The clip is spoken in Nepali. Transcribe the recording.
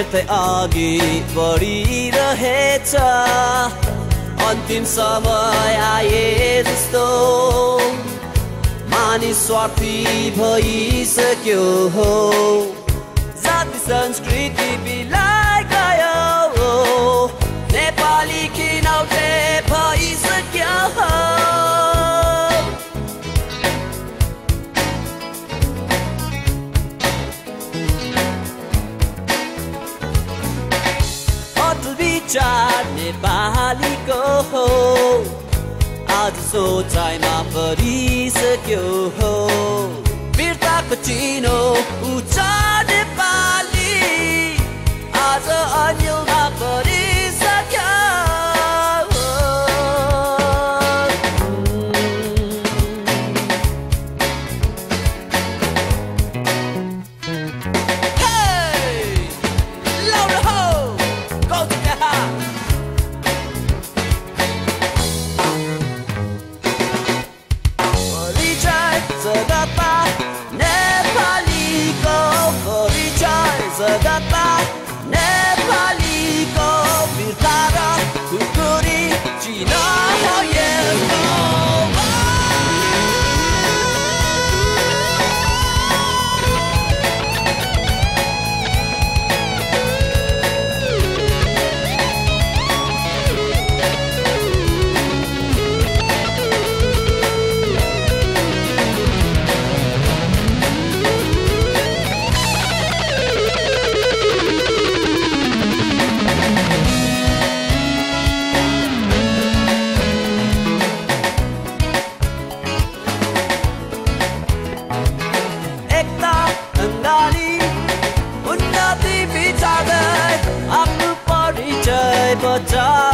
बिस्तारै अघि बढिरहेछ। अन्तिम समय आए जस्तो। मानिस स्वार्थी भइसक्यो हो। जाति संस्कृति बिलाइ विचार नेपालीको हो। आज सोचाइमा परिसक्यो हो। वीरताको चिनो उच्च नेपाल your.